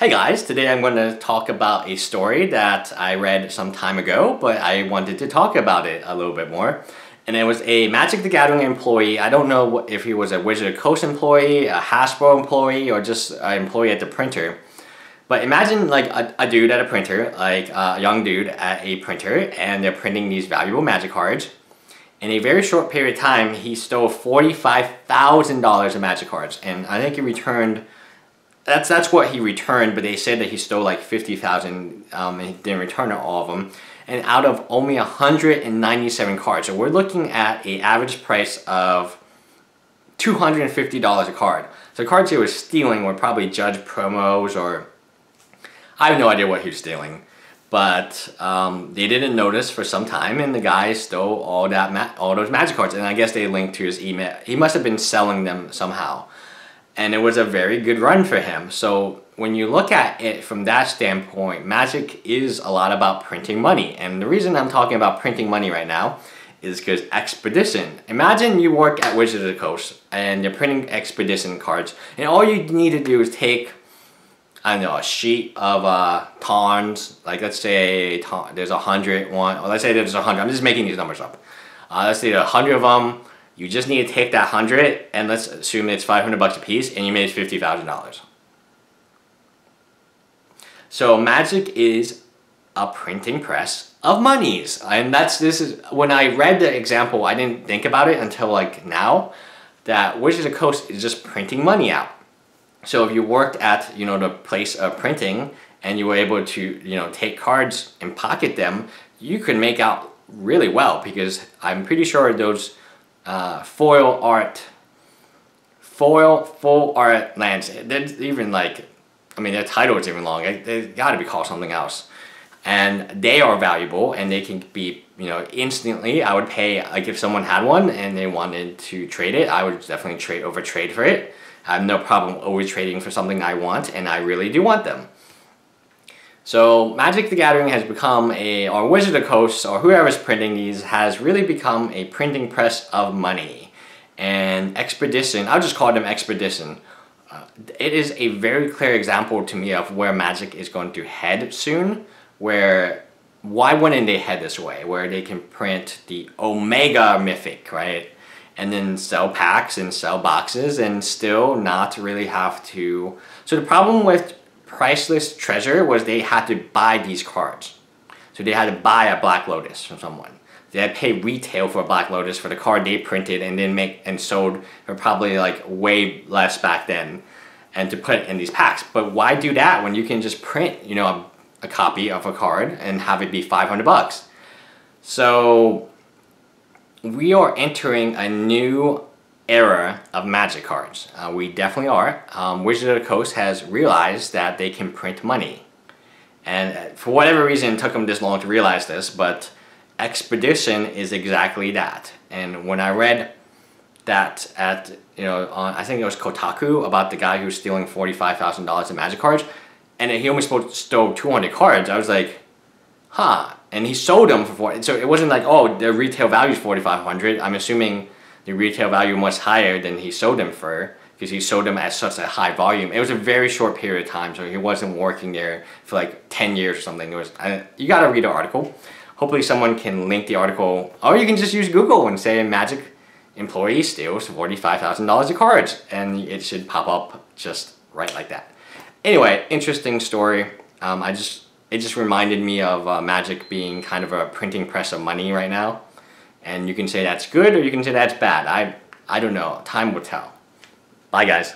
Hey guys, today I'm going to talk about a story that I read some time ago, but I wanted to talk about it a little bit more. And it was a Magic the Gathering employee. I don't know if he was a Wizard of Coast employee, a Hasbro employee, or just an employee at the printer. But imagine like a, a dude at a printer, like a young dude at a printer, and they're printing these valuable Magic cards. In a very short period of time, he stole $45,000 of Magic cards. And I think he returned that's that's what he returned, but they said that he stole like 50,000 um, and he didn't return all of them. And out of only 197 cards, so we're looking at an average price of $250 a card. So cards he was stealing were probably judge promos or I have no idea what he was stealing. But um, they didn't notice for some time, and the guy stole all that all those magic cards. And I guess they linked to his email. He must have been selling them somehow and it was a very good run for him. So when you look at it from that standpoint, Magic is a lot about printing money. And the reason I'm talking about printing money right now is because Expedition. Imagine you work at Wizards of the Coast and you're printing Expedition cards, and all you need to do is take I don't know, a sheet of uh, Tawns, like let's say there's a hundred one, or let's say there's a hundred, I'm just making these numbers up. Uh, let's say a hundred of them, you just need to take that hundred and let's assume it's 500 bucks a piece and you made $50,000. So Magic is a printing press of monies. And that's, this is, when I read the example, I didn't think about it until like now, that Wizards of Coast is just printing money out. So if you worked at, you know, the place of printing and you were able to, you know, take cards and pocket them, you could make out really well because I'm pretty sure those uh, foil art, foil full art lands. They're even like, I mean, their title is even long. They got to be called something else. And they are valuable and they can be, you know, instantly. I would pay, like if someone had one and they wanted to trade it, I would definitely trade over trade for it. I have no problem always trading for something I want and I really do want them. So Magic the Gathering has become a, or Wizard of Coast, or whoever's printing these, has really become a printing press of money. And Expedition, I'll just call them Expedition. Uh, it is a very clear example to me of where Magic is going to head soon, where why wouldn't they head this way, where they can print the Omega Mythic, right? And then sell packs and sell boxes and still not really have to. So the problem with priceless treasure was they had to buy these cards. So they had to buy a Black Lotus from someone. They had to pay retail for a Black Lotus for the card they printed and then make and sold for probably like way less back then and to put in these packs. But why do that when you can just print, you know, a, a copy of a card and have it be 500 bucks? So we are entering a new era of magic cards. Uh, we definitely are. Um, Wizard of the Coast has realized that they can print money. And uh, for whatever reason, it took them this long to realize this, but Expedition is exactly that. And when I read that at, you know, on, I think it was Kotaku about the guy who was stealing $45,000 in magic cards, and he only stole 200 cards, I was like, huh. And he sold them for 40, so it wasn't like, oh, the retail value is 4,500. I'm assuming the retail value much higher than he sold them for because he sold them at such a high volume. It was a very short period of time, so he wasn't working there for like 10 years or something. It was I, You gotta read the article. Hopefully someone can link the article, or you can just use Google and say Magic employee steals $45,000 of cards, and it should pop up just right like that. Anyway, interesting story. Um, I just It just reminded me of uh, Magic being kind of a printing press of money right now. And you can say that's good or you can say that's bad. I, I don't know. Time will tell. Bye, guys.